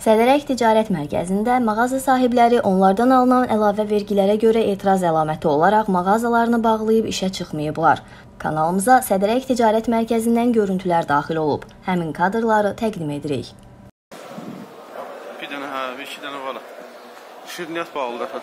Sədərək Ticarət Mərkəzində mağaza sahibləri onlardan alınan əlavə vergilərə görə etiraz əlaməti olaraq mağazalarını bağlayıb işə çıxmayıblar. Kanalımıza Sədərək Ticarət Mərkəzindən görüntülər daxil olub. Həmin kadrları təqdim edirik. Bir dənə hə, bir iki dənə var. Şirniyyat bağlıdır. hə.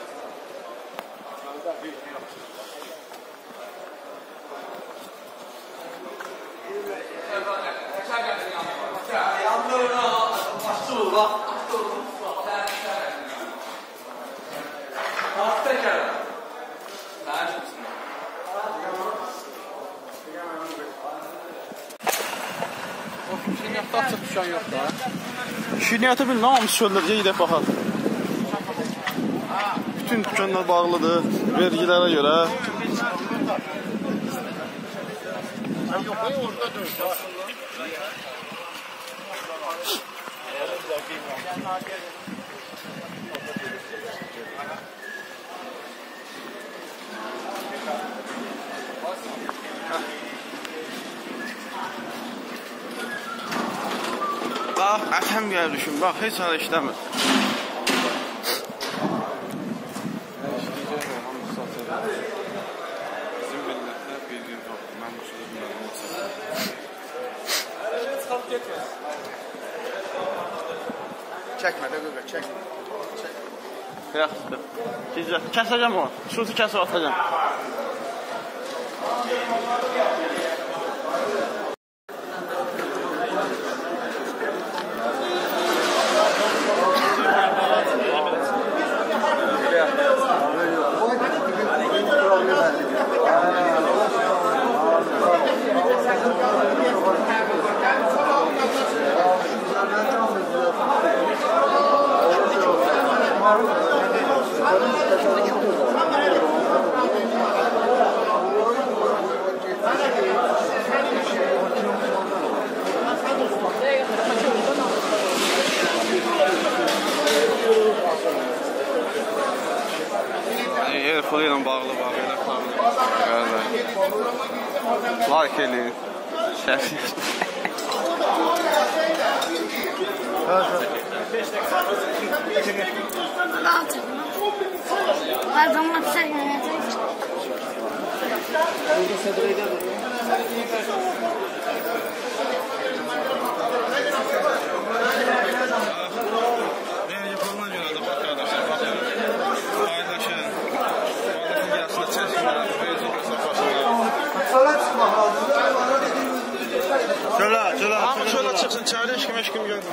Şirniyyatda açıq düşən yoxdur. Şirniyyatı bil, hamısı çöldürəcək, gedək baxaq. Bütün dükkanlar bağlıdır, vergilərə görə. Bax, ətəm gəlir düşün, bax, heç ara işləmir. Çəkmə də qıqa, çəkmə. Yaxşıdır. Gecə kəsəcəm o. Şutu kəsib atacam. Pulu ilə bağlı bax elə bağlı. Bəli. Like eləyin. Şərh. Altı. Pardon maksat yöneteceğiz. Burada Sedre'ye gel. Çöla, çöla. Ama çöla çıksın. Çağırın şüküm şüküm gördüm.